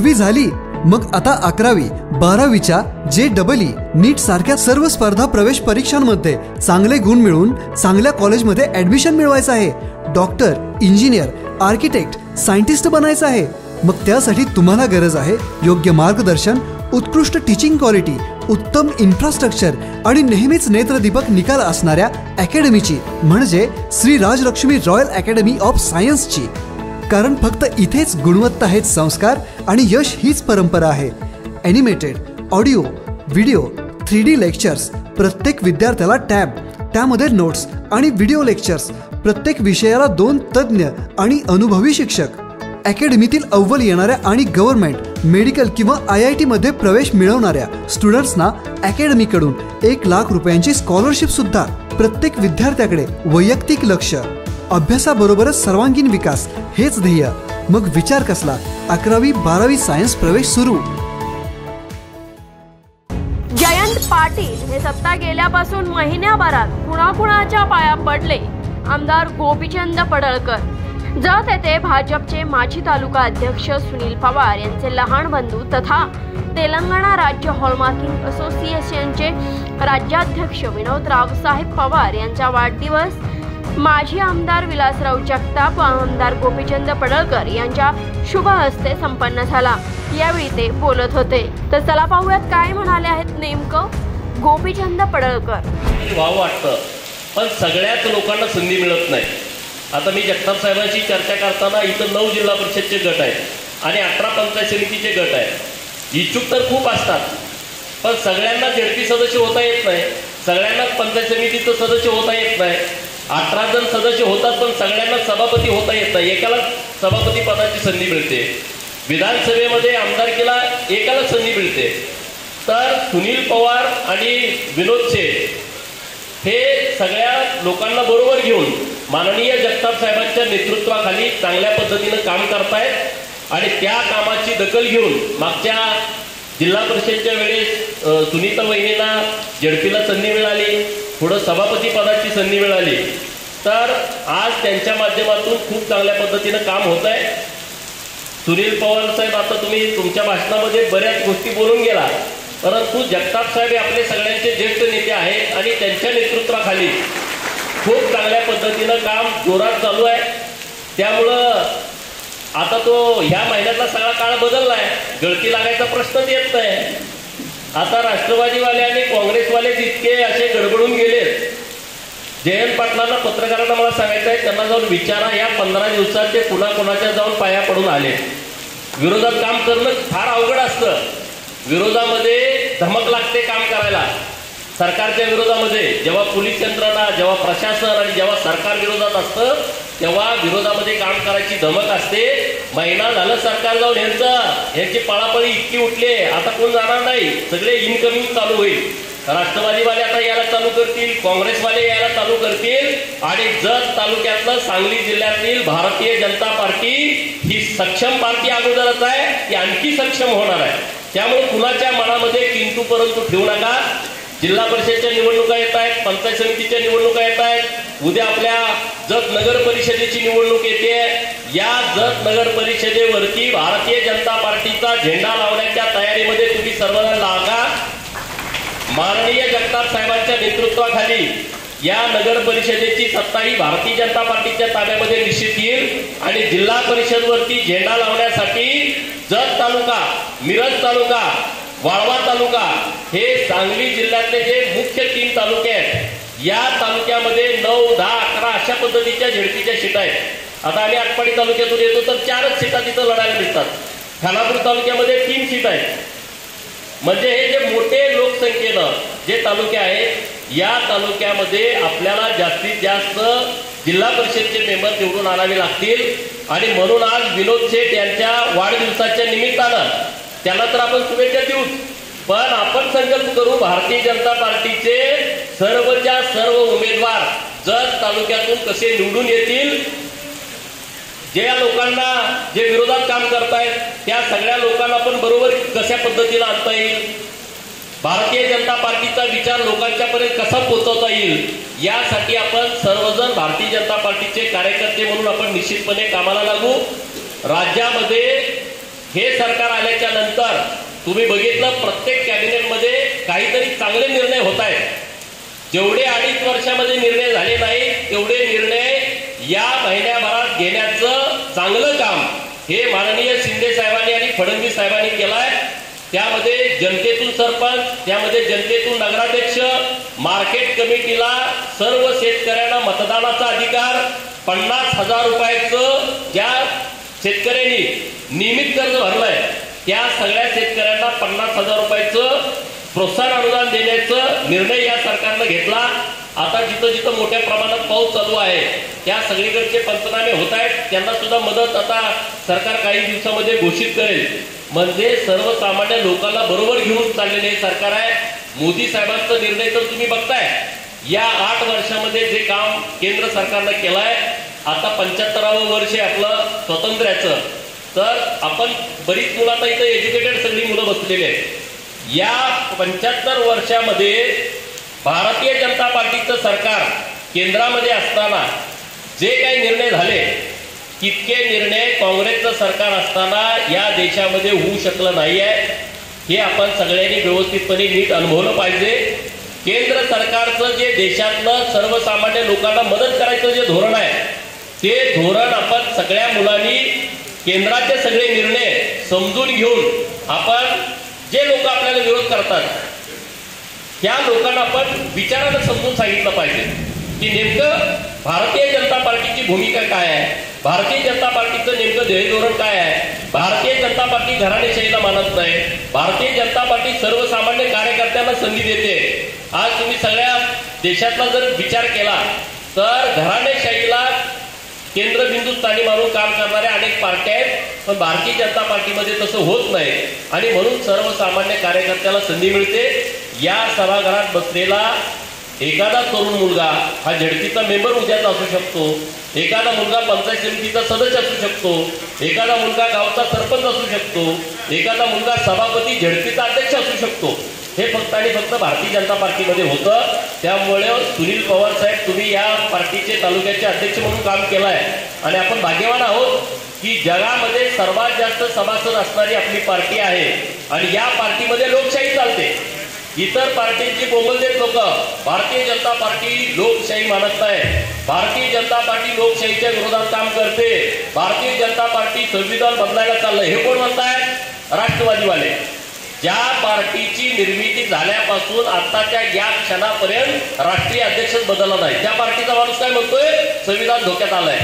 दहावी झाली मग आता अकरावी बारावीच्या जे डबल ई नीट सारख्या सर्व स्पर्धा प्रवेश परीक्षांमध्ये चांगले गुण मिळवून चांगल्या कॉलेजमध्ये ऍडमिशन मिळवायचं आहे. डॉक्टर इंजिनियर आर्किटेक्ट सायंटिस्ट बनायचं आहे. मग त्यासाठी तुम्हाला गरज आहे योग्य मार्गदर्शन उत्कृष्ट टीचिंग क्वालिटी उत्तम इन्फ्रास्ट्रक्चर आणि नेहमीच नेत्रदीपक निकाल असणाऱ्या अकॅडमीची म्हणजे Shri Rajlakshmi royal academy of सायन्सची. कारण फक्त इथेच गुणवत्ता हेच संस्कार आणि यश हीच परंपरा आहे. Animated audio video three D lectures प्रत्येक विद्यार्थ्याला टॅब त्यामध्ये नोट्स आणि व्हिडिओ लेक्चर्स प्रत्येक विषयाला दोन तज्ज्ञ आणि अनुभवी शिक्षक. अकॅडमीतील अव्वल येणाऱ्या आणि गव्हर्नमेंट मेडिकल किंवा आय आय टीमध्ये प्रवेश मिळवणाऱ्या स्टुडंट्सना अकॅडमीकडून एक लाख रुपयांची स्कॉलरशिपसुद्धा प्रत्येक विद्यार्थ्याकडे वैयक्तिक लक्ष. अभ्यासाबरोबरच सर्वांगीण विकास हेच ध्येय. मग विचार कसला? अकरावी बारावी सायन्स प्रवेश सुरू. जयंत पाटील हे सत्ता गेल्यापासून महिन्याभरात कुणाकुणाच्या पाया पडले? आमदार गोपीचंद पडळकर. जत येथे भाजपचे माजी तालुका अध्यक्ष सुनील पवार यांचे लहान बंधू तथा तेलंगणा राज्य हॉलमार्किंग असोसिएशनचे राज्याध्यक्ष विनोद रावसाहेब पवार यांचा वाढदिवस माजी आमदार विलासराव जगताप व आमदार गोपीचंद पडळकर यांच्या शुभ हस्ते संपन्न झाला. यावेळी ते बोलत होते. तर चला पाहूयात काय म्हणाले आहेत नेमकं गोपीचंद पडळकर. व्हावं वाटतं. पण सगळ्याच लोकांना संधी मिळत नाही. आता मी जगताप साहेबांशी चर्चा करताना इथं नऊ जिल्हा परिषदचे गट आहेत आणि अठरा पंचायत समितीचे गट आहेत. इच्छुक तर खूप असतात. पण सगळ्यांना झेडपी सदस्य होता येत नाही. सगळ्यांनाच पंचायत समितीचं सदस्य होता येत नाही. अठरा जण सदस्य होतात पण सगळ्यांना सभापती होता येत नाही. एकाला सभापती पदाची संधी मिळते. विधानसभेमध्ये आमदारकीला एकाला संधी मिळते. तर सुनील पवार आणि विनोद शेठ हे सगळ्या लोकांना बरोबर घेऊन माननीय जगताप साहेबांच्या नेतृत्वाखाली चांगल्या पद्धतीनं काम करतायत आणि त्या कामाची दखल घेऊन मागच्या जिल्हा परिषदच्या वेळेस सुनीता वहिनीला जडपीला संधी मिळाली. पुढं सभापती पदाची संधी मिळाली. तर आज त्यांच्या माध्यमातून खूप चांगल्या पद्धतीनं काम होत आहे सुनील पवार साहेब आता तुम्ही तुमच्या भाषणामध्ये बऱ्याच गोष्टी बोलून गेला. परंतु जगताप साहेब हे आपले सगळ्यांचे ज्येष्ठ नेते आहेत आणि त्यांच्या नेतृत्वाखाली खूप चांगल्या पद्धतीनं काम जोरात चालू आहे. त्यामुळं आता तो ह्या महिन्यातला सगळा काळ बदलला आहे गळती लागायचा प्रश्नच येत नाही. आता राष्ट्रवादीवाले आणि काँग्रेसवाले जितके असे गडबडून गेले जयंत पाटलांना पत्रकारांना मला सांगायचं आहे त्यांना जाऊन विचारा या पंधरा दिवसात ते कुणा कोणाच्या जाऊन पाया पडून आले विरोधात काम करणं फार अवघड असतं. विरोधामध्ये धमक लागते काम करायला. सरकारच्या विरोधामध्ये जेव्हा पोलीस यंत्रणा जेव्हा प्रशासन आणि जेव्हा सरकार विरोधात असतं तेव्हा विरोधामध्ये काम करायची धमक असते. महिना झालं सरकार जाऊन यांचा यांची पळापळी इतकी उठली आता कोण जाणार नाही? सगळे इनकमिंग चालू होईल. राष्ट्रवादीवाले आता यायला चालू करतील काँग्रेसवाले यायला चालू करतील. आणि जत तालुक्यातलं सांगली जिल्ह्यातील भारतीय जनता पार्टी ही सक्षम पार्टी अगोदरच आहे ती आणखी सक्षम होणार आहे. त्यामुळे कुणाच्या मनामध्ये किंतू परंतु ठेवू नका. जिल्हा परिषदच्या निवडणुका येत आहेत पंचायत समितीच्या निवडणुका येत आहेत. उद्या आपल्या जत नगर परिषदेची निवडणूक येते. या जत नगर परिषदेवरती भारतीय जनता पार्टीचा झेंडा लावण्याच्या तयारीमध्ये तुम्ही सर्वजण लागा. माननीय जगताप साहेबांच्या नेतृत्वाखाली या नगर परिषदेची सत्ता ही भारतीय जनता पार्टीच्या ताब्यामध्ये निश्चित येईल आणि जिल्हा परिषदवरती झेंडा लावण्यासाठी जत तालुका मिरज तालुका वाळवा तालुका हे सांगली जिल्ह्यातले जे मुख्य तीन तालुके आहेत या तालुक्यामध्ये नऊ दहा अकरा अशा पद्धतीच्या झेडपीच्या सीट आहेत. आता आम्ही आटपाडी तालुक्यातून येतो तर चारच सीटा तिथं लढायला दिसतात खानापूर तालुक्यामध्ये तीन सीट आहेत. म्हणजे हे जे मोठे लोकसंख्येनं जे तालुके आहेत या तालुक्यामध्ये आपल्याला जास्तीत जास्त जिल्हा परिषदचे मेंबर निवडून आणावे लागतील. आणि म्हणून आज विनोद शेठ यांच्या वाढदिवसाच्या निमित्तानं त्याला तर आपण शुभेच्छा देऊच. पण आपण संकल्प करू भारतीय जनता पार्टीचे सर्वच्या सर्व उमेदवार जत तालुक्यातून कसे निवडून येतील ज्या लोकांना जे विरोधात काम करतायत त्या सगळ्या लोकांना पण बरोबर कशा पद्धतीला आणता येईल? भारतीय जनता पार्टीचा विचार लोकांच्यापर्यंत कसा पोहोचवता येईल? यासाठी आपण सर्वजण भारतीय जनता पार्टीचे कार्यकर्ते म्हणून आपण निश्चितपणे कामाला लागू. राज्यामध्ये हे सरकार आल्याच्यानंतर तुम्ही बघितलं प्रत्येक कॅबिनेटमध्ये काहीतरी चांगले निर्णय होत आहेत जेवढे अडीच वर्षामध्ये निर्णय झाले नाही तेवढे निर्णय या महिन्याभरात घेण्याचं चांगलं काम हे माननीय शिंदे साहेबांनी आणि फडणवीस साहेबांनी केलाय. त्यामध्ये जनतेतून सरपंच त्यामध्ये जनतेतून नगराध्यक्ष मार्केट कमिटीला सर्व शेतकऱ्यांना मतदानाचा अधिकार पन्नास हजार रुपयाचं ज्या शेतकऱ्यांनी नियमित कर्ज भरलंय. त्या सगळ्या शेतकऱ्यांना पन्नास हजार रुपयाचं प्रोत्साहन अनुदान देण्याचा निर्णय या सरकारनं घेतला. आता जिथं जिथं मोठ्या प्रमाणात पाऊस चालू आहे त्या सगळीकडचे पंचनामे होत आहेत. त्यांना सुद्धा मदत आता सरकार काही दिवसामध्ये घोषित करेल. म्हणजे सर्वसामान्य लोकांना बरोबर घेऊन चाललेले सरकार आहे. मोदी साहेबांचा निर्णय तर तुम्ही बघताय. या आठ वर्षामध्ये जे काम केंद्र सरकारनं केलंय आता पंच्याहत्तरावं वर्ष आपलं. स्वातंत्र्याचं. तर आपण बरीच मुलं आता इथं एज्युकेटेड सगळी मुलं बसलेली आहेत. या पंच्याहत्तर वर्षामध्ये भारतीय जनता पार्टीचं सरकार केंद्रामध्ये असताना जे काही निर्णय झाले तितके निर्णय काँग्रेसचं सरकार असताना या देशामध्ये होऊ शकलं नाही आहे हे आपण सगळ्यांनी व्यवस्थितपणे नीट अनुभवलं पाहिजे. केंद्र सरकारचं जे देशातलं सर्वसामान्य लोकांना मदत करायचं जे धोरण आहे ते धोरण आपण सगळ्या मुलांनी केंद्राचे सगळे निर्णय समजून घेऊन आपण जे लोक आपल्याला विरोध करतात त्या लोकांना आपण विचारानं समजून सांगितलं पाहिजे. की नेमकं भारतीय जनता पार्टीची भूमिका काय आहे? भारतीय जनता पार्टीचं नेमकं ध्येय धोरण काय आहे? भारतीय जनता पार्टी घराणेशाहीला मानत नाही. भारतीय जनता पार्टी सर्वसामान्य कार्यकर्त्यांना संधी देते. आज तुम्ही सगळ्या देशातला जर विचार केला तर घराणेशाहीला केंद्रबिंदू स्थानी मारून काम करणाऱ्या अनेक पार्ट्या आहेत पण भारतीय जनता पार्टीमध्ये तसं होत नाही. आणि म्हणून सर्वसामान्य कार्यकर्त्याला संधी मिळते. या सभागृहात बसलेला एखादा तरुण मुलगा हा झडपीचा मेंबर उद्याचा असू शकतो. एखादा मुलगा पंचायत समितीचा सदस्य असू शकतो. एखादा मुलगा गावचा सरपंच असू शकतो. एखादा मुलगा सभापती झडपीचा अध्यक्ष असू शकतो. हे फक्त आणि फक्त भारतीय जनता पार्टीमध्ये होतं. त्यामुळे सुनील पवार साहेब तुम्ही या पार्टीचे तालुक्याचे अध्यक्ष म्हणून काम केलं आहे आणि आपण भाग्यवान आहोत की जगामध्ये सर्वात जास्त सभासद असणारी आपली पार्टी आहे. आणि या पार्टीमध्ये लोकशाही चालते. इतर पार्टींची बोंबलदेत लोक. भारतीय जनता पार्टी लोकशाही मानत आहे भारतीय जनता पार्टी लोकशाहीच्या विरोधात काम करते. भारतीय जनता पार्टी संविधान बदलायला चाललंय. हे कोण म्हणताय राष्ट्रवादीवाले. ज्या पार्टीची निर्मिती झाल्यापासून आताच्या या क्षणापर्यंत राष्ट्रीय अध्यक्ष बदलला नाही. त्या पार्टीचा माणूस काय म्हणतोय? संविधान धोक्यात आलाय.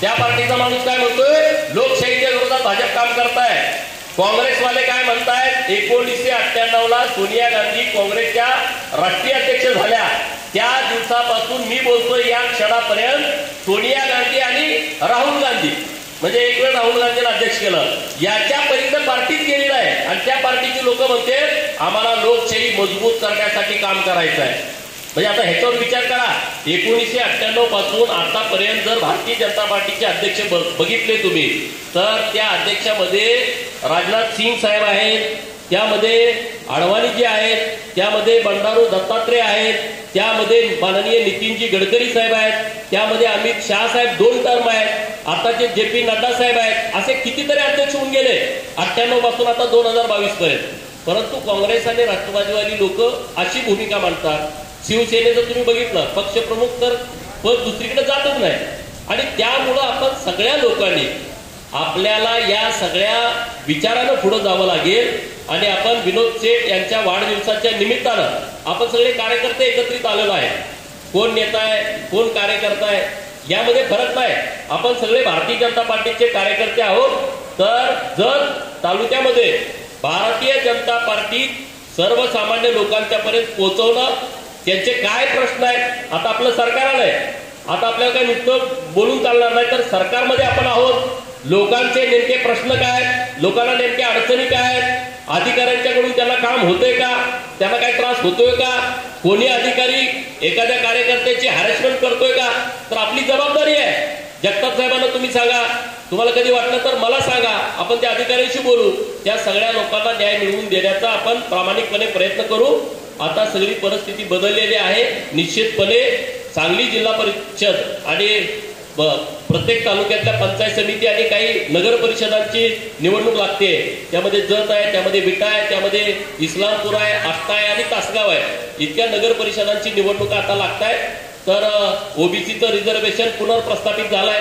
त्या पार्टीचा माणूस काय म्हणतोय? लोकशाहीच्या विरोधात भाजप काम करताय. काँग्रेसवाले काय म्हणतायत एकोणीसशे अठ्ठ्याण्णव ला सोनिया गांधी काँग्रेसच्या राष्ट्रीय अध्यक्ष झाल्या. त्या दिवसापासून मी बोलतोय या क्षणापर्यंत सोनिया गांधी आणि राहुल गांधी. म्हणजे एक वेळ राहुल गांधींना अध्यक्ष केलं. याच्या याच्यापर्यंत पार्टीत गेलेलं आहे. आणि त्या पार्टीची लोक म्हणते आम्हाला लोकशाही मजबूत करण्यासाठी काम करायचं आहे. म्हणजे आता ह्याच्यावर विचार करा. एकोणीसशे अठ्ठ्याण्णवपासून आतापर्यंत जर भारतीय जनता पार्टीचे अध्यक्ष बघितले तुम्ही तर त्या अध्यक्षामध्ये राजनाथ सिंग साहेब आहेत. त्यामध्ये अडवाणीजी आहेत. त्यामध्ये बंडारू दत्तात्रय आहेत. त्यामध्ये माननीय नितीनजी गडकरी साहेब आहेत. त्यामध्ये अमित शहा साहेब दोन टर्म आहेत. आताचे जे पी नड्डा साहेब आहेत असे कितीतरी अध्यक्ष होऊन गेले. अठ्ठ्याण्णवपासून आता दोन हजार बावीस पर्यंत. परंतु काँग्रेस आणि राष्ट्रवादीवादी लोक अशी भूमिका मांडतात. शिवसेनेचं तुम्ही बघितलं पक्षप्रमुख तर पद दुसरीकडे जातच नाही. आणि त्यामुळं आपण सगळ्या लोकांनी आपल्याला या सगळ्या विचारानं पुढे जावं लागेल. आणि आपण विनोद शेठ यांच्या वाढदिवसाच्या निमित्तानं आपण सगळे कार्यकर्ते एकत्रित आलेलो आहे कोण नेता आहे कोण कार्यकर्ता आहे यामध्ये फरक नाही. आपण सगळे भारतीय जनता पार्टीचे कार्यकर्ते आहोत. तर जर तालुक्यामध्ये भारतीय जनता पार्टी सर्वसामान्य लोकांच्या पर्यंत पोहोचवणं त्यांचे काय प्रश्न आहेत आता आपलं सरकार आलंय. आता आपल्याला काय नुसतं बोलून चालणार नाही तर सरकारमध्ये आपण आहोत. लोकांचे नेमके प्रश्न काय लोकांना नेमके अडचणी काय आहेत? अधिकाऱ्यांच्याकडून त्यांना काम होतंय का? त्यांना काय त्रास होतोय का? कोणी अधिकारी एखाद्या कार्यकर्त्याची हॅरेसमेंट करतोय का? तर आपली जबाबदारी आहे. जगताप साहेबांना तुम्ही सांगा. तुम्हाला कधी वाटलं तर मला सांगा. आपण त्या अधिकाऱ्यांशी बोलू. त्या सगळ्या लोकांना न्याय मिळवून देण्याचा आपण प्रामाणिकपणे प्रयत्न करू. आता सगळी परिस्थिती बदललेली आहे. निश्चितपणे सांगली जिल्हा परिषद आणि प्रत्येक तालुक्यातल्या पंचायत समिती आणि काही नगर परिषदांची निवडणूक लागते. त्यामध्ये जत आहे त्यामध्ये विटा आहे त्यामध्ये इस्लामपूर आहे आष्टा आहे आणि तासगाव आहे. इतक्या नगर परिषदांची निवडणूक आता लागत आहे तर ओबीसीचं रिझर्वेशन पुनर्प्रस्थापित झालंय.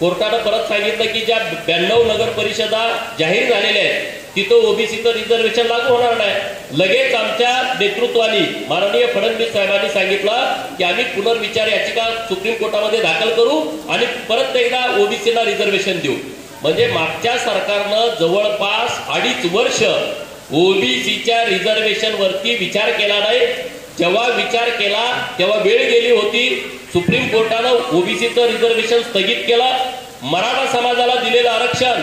कोर्टानं परत सांगितलं की ज्या ब्याण्णव नगर परिषदा जाहीर झालेल्या आहेत तिथं ओबीसीचं रिझर्वेशन लागू होणार नाही. लगेच आमच्या नेतृत्वानी माननीय फडणवीस साहेबांनी सांगितलं की आम्ही पुनर्विचार याचिका सुप्रीम कोर्टामध्ये दाखल करू आणि परत एकदा ओबीसीला रिझर्वेशन देऊ. म्हणजे मागच्या सरकारनं जवळपास अडीच वर्ष ओबीसीच्या रिझर्वेशन वरती विचार केला नाही. जेव्हा विचार केला तेव्हा वेळ गेली होती. सुप्रीम कोर्टानं ओबीसीचं रिझर्वेशन स्थगित केलं. मराठा समाजाला दिलेलं आरक्षण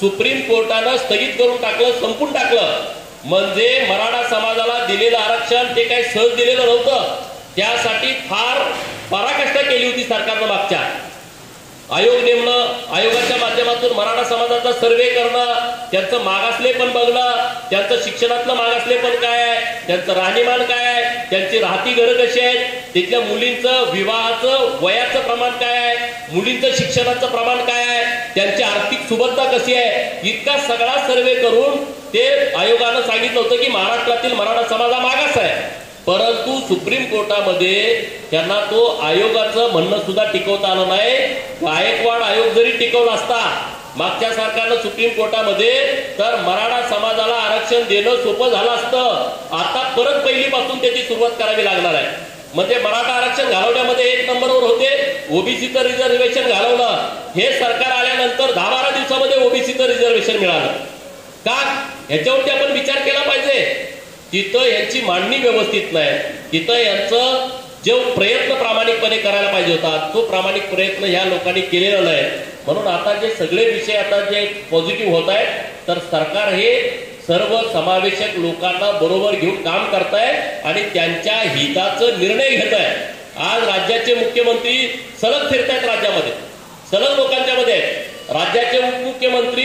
सुप्रीम कोर्टानं स्थगित करून टाकलं संपून टाकलं. म्हणजे मराठा समाजाला दिलेलं आरक्षण ते काही सहज दिलेलं नव्हतं. त्यासाठी फार पराकष्ट केली होती सरकारनं मागच्या. आयोग नेमणं आयोगाच्या माध्यमातून मराठा समाजाचा सर्वे करणं त्यांचं मागासले पण बघणं त्यांचं शिक्षणातलं मागासले पण काय आहे त्यांचं राहणीमान काय आहे त्यांची राहती घरं कशी आहेत तिथल्या मुलींचं विवाहाचं वयाचं प्रमाण काय आहे मुलींचं शिक्षणाचं प्रमाण काय आहे त्यांची आर्थिक सुबत्ता कशी आहे इतका सगळा सर्वे करून ते आयोगानं सांगितलं होतं की महाराष्ट्रातील मराठा समाज हा मागास आहे. परंतु सुप्रीम कोर्टामध्ये त्यांना तो आयोगाचं म्हणणं सुद्धा टिकवता आलं नाही. गायकवाड आयोग जरी टिकवला असता मागच्या सरकारनं सुप्रीम कोर्टामध्ये तर मराठा समाजाला आरक्षण देणं सोपं झालं असतं. आता परत पहिलीपासून त्याची सुरुवात करावी लागणार आहे. म्हणजे मराठा आरक्षण घालवण्यामध्ये एक नंबरवर होते ओबीसीचं रिझर्वेशन घालवलं हे सरकार आल्यानंतर दहा बारा दिवसामध्ये ओबीसीचं रिझर्वेशन मिळालं. का? ह्याच्यावरती आपण विचार केला पाहिजे. तिथं यांची मांडणी व्यवस्थित नाही. तिथं यांचं जो प्रयत्न प्रामाणिकपणे करायला पाहिजे होता तो प्रामाणिक प्रयत्न ह्या लोकांनी केलेला नाही. म्हणून आता जे सगळे विषय आता जे पॉझिटिव्ह होत आहेत तर सरकार हे सर्व समावेशक लोकांना बरोबर घेऊन काम करताय आणि त्यांच्या हिताचं निर्णय घेत आहे आज राज्याचे मुख्यमंत्री सलग फिरतायत राज्यामध्ये. सलग लोकांच्या मध्ये आहेत. राज्याचे उपमुख्यमंत्री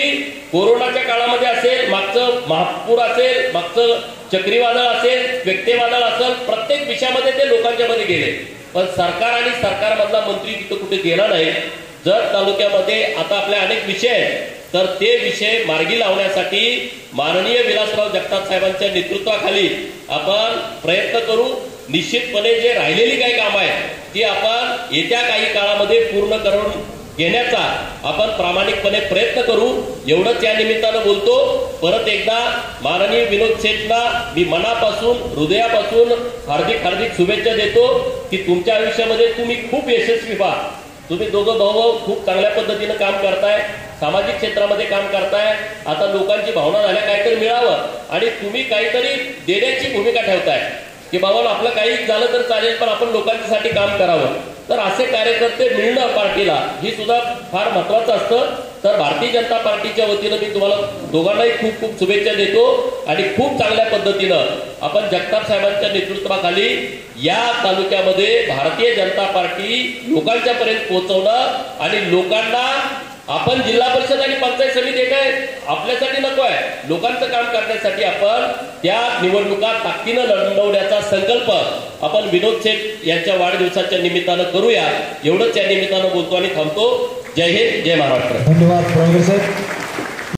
कोरोनाच्या काळामध्ये असेल मागचं महापूर असेल मागचं चक्रीवादळ असेल व्यक्तिवादळ असेल प्रत्येक विषयामध्ये ते लोकांच्या मध्ये गेले. पण सरकार आणि सरकारमधला मंत्री तिथं कुठे गेला नाही. जर तालुक्यामध्ये आता आपले अनेक विषय आहेत तर ते विषय मार्गी लावण्यासाठी माननीय विलासराव जगताप साहेबांच्या नेतृत्वाखाली आपण प्रयत्न करू निश्चितपणे जे राहिलेली काही कामं आहेत ती आपण येत्या काही काळामध्ये पूर्ण करून घेण्याचा आपण प्रामाणिकपणे प्रयत्न करू एवढंच या निमित्तानं बोलतो. परत एकदा माननीय विनोद सेठला मी मनापासून हृदयापासून हार्दिक हार्दिक शुभेच्छा देतो की तुमच्या आयुष्यामध्ये तुम्ही खूप यशस्वी व्हा. तुम्ही दोघं भाऊ खूप चांगल्या पद्धतीनं काम करताय सामाजिक क्षेत्रामध्ये काम करताय. आता लोकांची भावना झाल्या काहीतरी मिळावं आणि तुम्ही काहीतरी देण्याची भूमिका ठेवताय. की बाबा आपलं काही झालं तर चालेल पण आपण लोकांसाठी काम करावं. तर असे कार्यकर्ते मिळणं पार्टीला ही सुद्धा फार महत्वाचं असतं. तर भारतीय जनता पार्टीच्या वतीनं मी तुम्हाला दोघांनाही खूप खूप शुभेच्छा देतो आणि खूप चांगल्या पद्धतीनं आपण जगताप साहेबांच्या नेतृत्वाखाली या तालुक्यामध्ये भारतीय जनता पार्टी लोकांच्या पर्यंत पोहोचवणं आणि लोकांना आपण जिल्हा परिषद आणि पंचायत समिती काय आपल्यासाठी नको आहे. लोकांचं काम करण्यासाठी आपण त्या निवडणुका ताकदीनं लढवण्याचा संकल्प आपण विनोद शेठ यांच्या वाढदिवसाच्या निमित्तानं करूया. एवढंच या निमित्तानं बोलतो आणि थांबतो. जय हिंद जय महाराष्ट्र. धन्यवाद प्रवीण साहेब.